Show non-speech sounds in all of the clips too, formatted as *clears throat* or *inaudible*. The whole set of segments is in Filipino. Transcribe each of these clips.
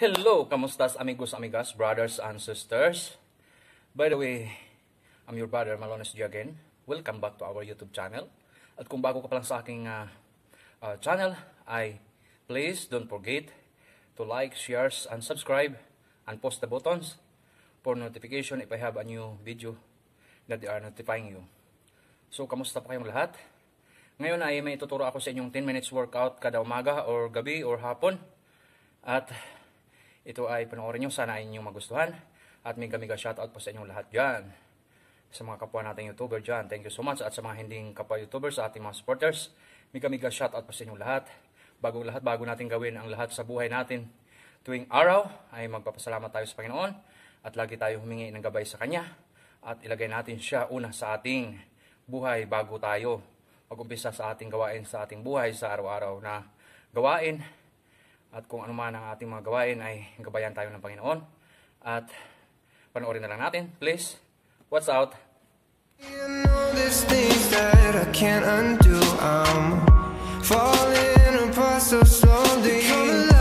Hello, kamustas amigos, amigas, brothers and sisters? By the way, I'm your brother Malones G again. Welcome back to our YouTube channel. At kung bago ka pa lang sa aking uh, uh, channel, ay please don't forget to like, shares, and subscribe and post the buttons for notification if I have a new video that they are notifying you. So, kamusta pa kayong lahat? Ngayon ay may tuturo ako sa inyong 10 minutes workout kada umaga or gabi or hapon. At ito ay panoorin nyo, sana ay inyong magustuhan. At mega mega shoutout po sa inyong lahat dyan. Sa mga kapwa nating YouTuber dyan, thank you so much. At sa mga hindi kapwa YouTuber, sa ating mga supporters, mega mega shoutout po sa inyong lahat. Bago lahat, bago natin gawin ang lahat sa buhay natin tuwing araw, ay magpapasalamat tayo sa Panginoon. At lagi tayo humingi ng gabay sa Kanya. At ilagay natin siya una sa ating buhay bago tayo mag-umpisa sa ating gawain sa ating buhay sa araw-araw na gawain at kung ano man ang ating mga gawain ay gabayan tayo ng Panginoon. At panoorin na lang natin, please. What's out? You know there's things that I can't undo. I'm falling apart so slowly.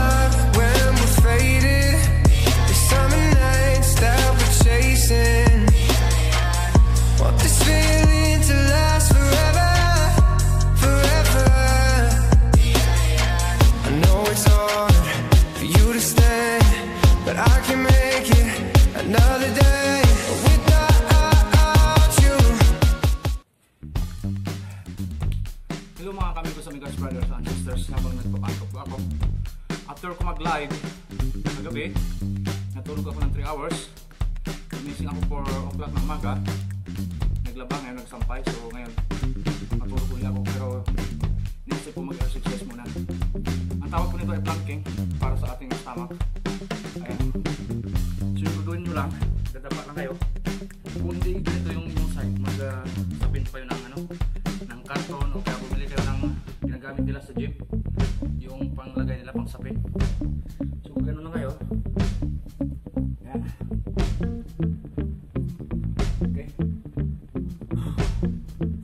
Hello mga kamigos, amigos, brothers and sisters habang nagpapasok po ako. After ko mag-live kagabi, natulog ako ng 3 hours. Gumising ako 4 o'clock ng umaga. Naglaba ngayon, nagsampay. So ngayon, matulog ulit ako. Pero inisip ko mag-exercise muna. Ang tawag ko nito ay planking para sa ating stomach. Ayan. Sinududuin nyo lang, dadapa lang kayo. Kung hindi ganito yung inyong side, mag-sabin pa sapin so ganun na okay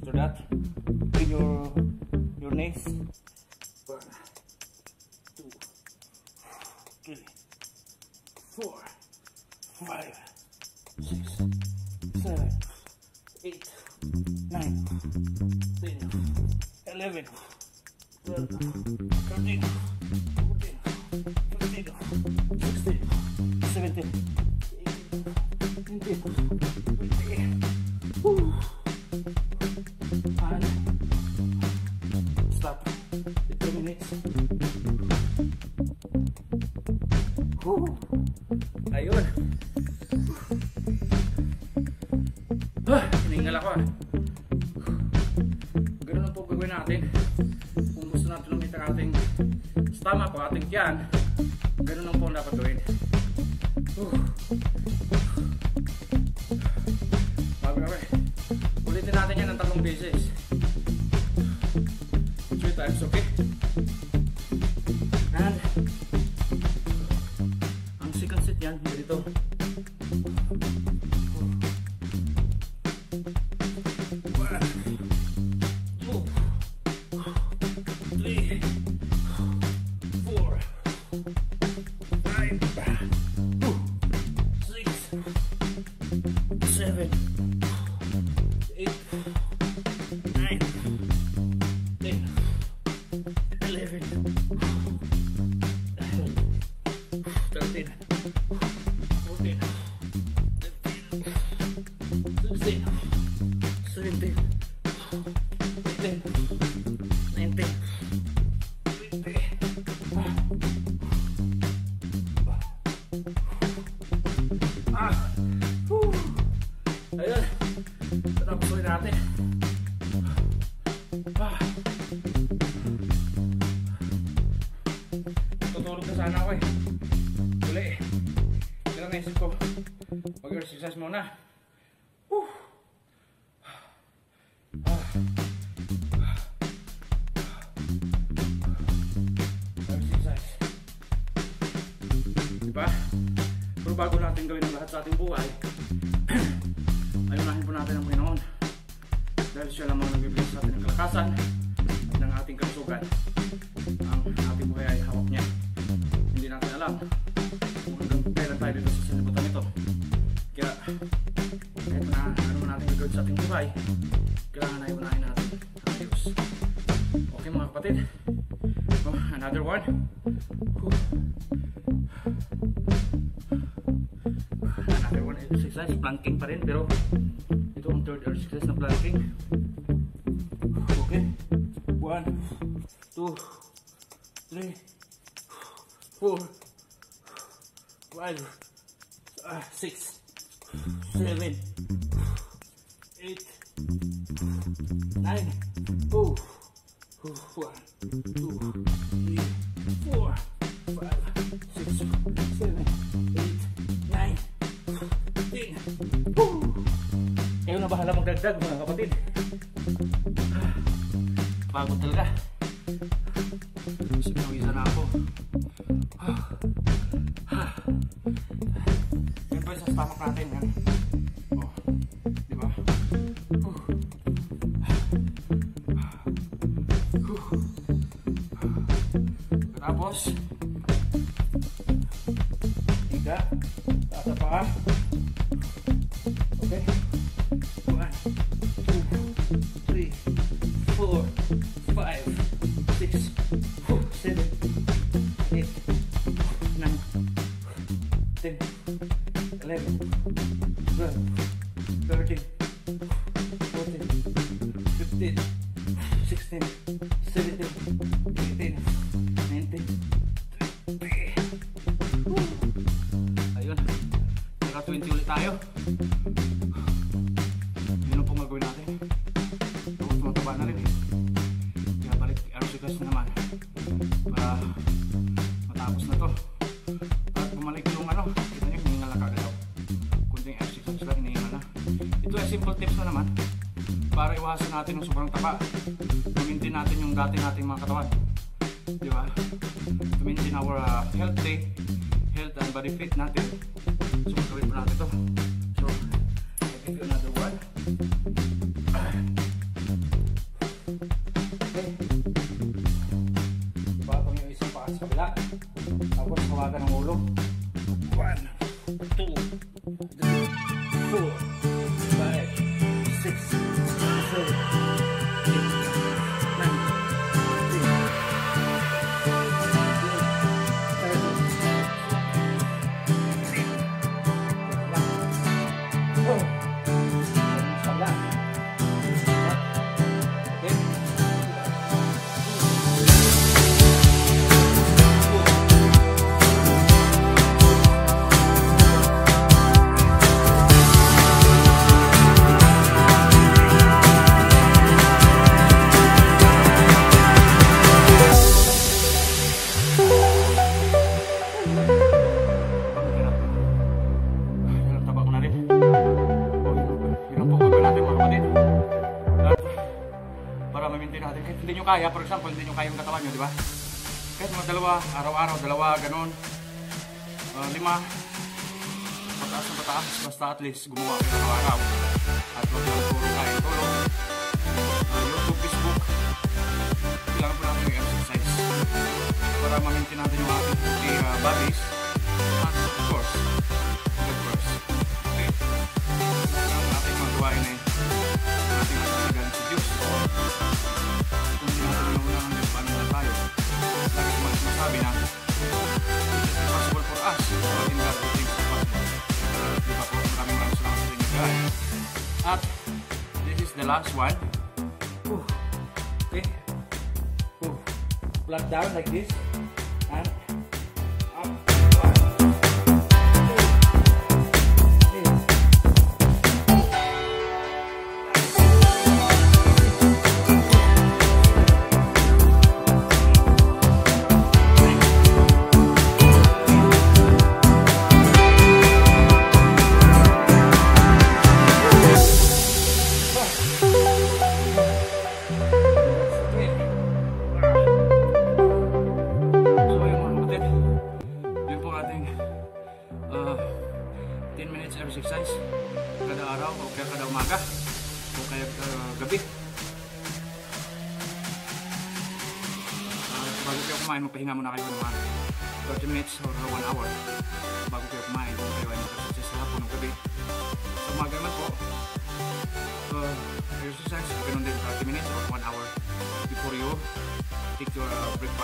after that bring your your knees one two three four five six seven eight nine 10, 11, Ayun. Ah, hiningal ako ah. Tiyan, ganun lang po dapat gawin. Bago kami. Ulitin natin yan ng tatlong beses. Three times, okay? Diba? Pero bago natin gawin ang lahat sa ating buhay, *clears throat* ayunahin po natin ang Panginoon. Dahil siya lamang nagbibigay sa atin ng kalakasan at ng ating kalusugan. Ang ating buhay ay hawak niya. Hindi natin alam tayo dito sa sinibutan nito. Kaya, kahit na ano man natin gagawin sa ating buhay, kailangan na iunahin natin ang Diyos. Okay mga kapatid, another one. Whew. planking pa rin pero ito ang third or success na planking. Okay. 1 2 3 4 5 6 7 8 9 oh 1 2 3 4 5 6 7 8 9 penting uh. Ayun na bahala magdagdag mga kapatid Pagod talaga Sinawisan na ako Siyempre sa stomach natin yan Tapos tiga, tata pa Okay? One, two, three, four, five, six, seven, eight, nine, ten, eleven, twelve, thirteen, fourteen, fifteen, sixteen, seventeen, eighteen, Ito ay simple tips na naman. Para iwasan natin yung sobrang taba. Tumintin natin yung dati nating mga katawan. Di ba? To maintain our uh, healthy, health and body fit natin. So, gagawin po natin to. So, I give another one. Okay. Bago yung isang paa sa kabila. Tapos hawakan ng ulo. One, two, three, four, five, six, seven, hindi nyo kaya, for example, hindi nyo kaya yung katawan nyo, di ba? Kahit mga dalawa, araw-araw, dalawa, ganun. Ah, lima. Pataas na pataas. Basta at least gumawa kayo araw-araw. At huwag lang puro kayo tulong. Ah, YouTube, Facebook. Kailangan po natin yung exercise. Para ma-maintain natin yung ating ah, bodies. One. Whew. Okay? Down like this.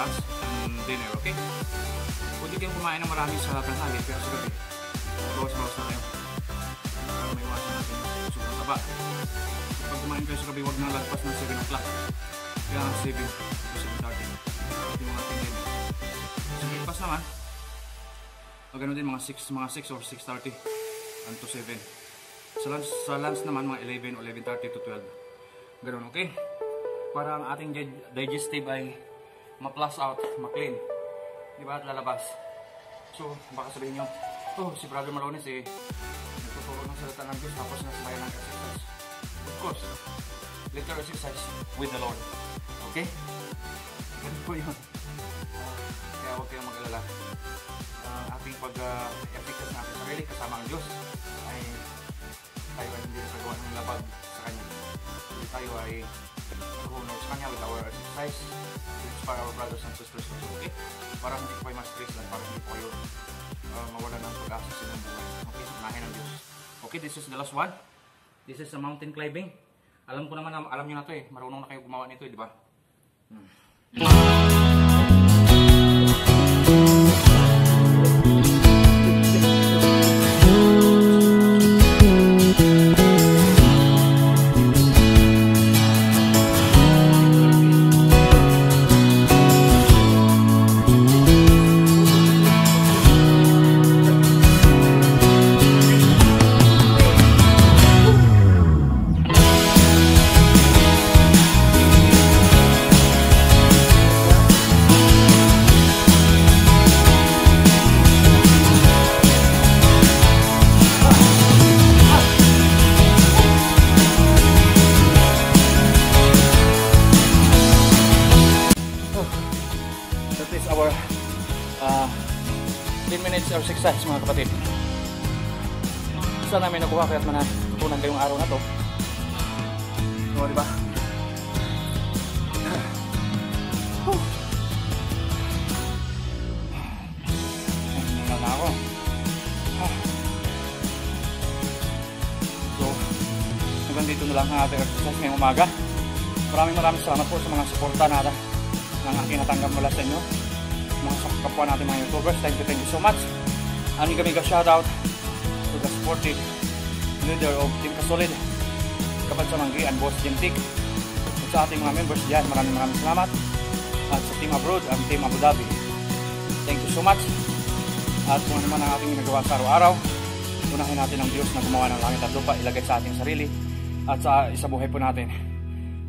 Uh, breakfast and dinner, okay? Pwede kayong kumain ng marami sa tanghali pero sa gabi, bawas-bawas na kayo. Para may iwasan natin yung sobrang taba. Pag kumain kayo sa gabi, huwag na lagpas ng 7 o'clock. Kaya 7 to 7.30. Yung mga tingin. Sa breakfast naman, o ganun din mga 6, mga 6 or 6.30 and to 7. Sa lunch, sa lunch naman mga 11 o 11.30 to 12. Ganun, okay? Para ang ating dig- digestive ay ma-plus out, ma-clean. Di ba? At lalabas. So, baka sabihin nyo, oh, si Brother Malones eh, nagtuturo ng salita ng Diyos tapos nasabayan ng exercise. Of course, literal exercise with the Lord. Okay? Ganun po yun. Ah, kaya huwag kayong mag-alala. Ang ating pag-efficacy uh, natin sarili kasama ang Diyos ay tayo ay hindi nagagawa ng labag sa Kanya. Hindi tayo ay nag-honor sa Kanya with our exercise. To inspire our brothers and sisters also, okay? Para hindi po kayo ma-stress at para hindi po kayo uh, mawala ng pag-asa sa inyong buhay. Okay? Unahin ng Diyos. Okay, this is the last one. This is a mountain climbing. Alam ko naman, na- alam niyo na to eh. Marunong na kayo gumawa nito, eh, di ba? That 10 minutes or exercise mga kapatid. Isa namin nakuha kaya man natutunan kayong araw na to. O, di ba? Whew. Ay, na ako. Ah. So, hanggang dito na lang ang ating exercise ngayong umaga. Maraming maraming salamat po sa mga suporta natin ng aking natanggap mula sa inyo. Mga kapwa natin mga YouTubers, thank you, thank you so much. Ani kami ka-shoutout to the supportive leader of Team Kasolid, Kapag sa and Boss Jim Tick. At sa ating mga members dyan, maraming maraming salamat. At sa Team Abroad and Team Abu Dhabi. Thank you so much. At kung ano man ang ating ginagawa sa araw-araw, unahin natin ang Diyos na gumawa ng langit at lupa, ilagay sa ating sarili at sa isabuhay po natin.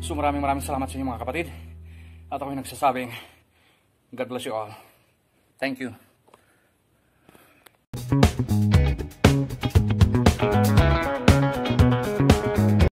So maraming maraming salamat sa inyo mga kapatid. At ako'y nagsasabing, God bless you all. Thank you.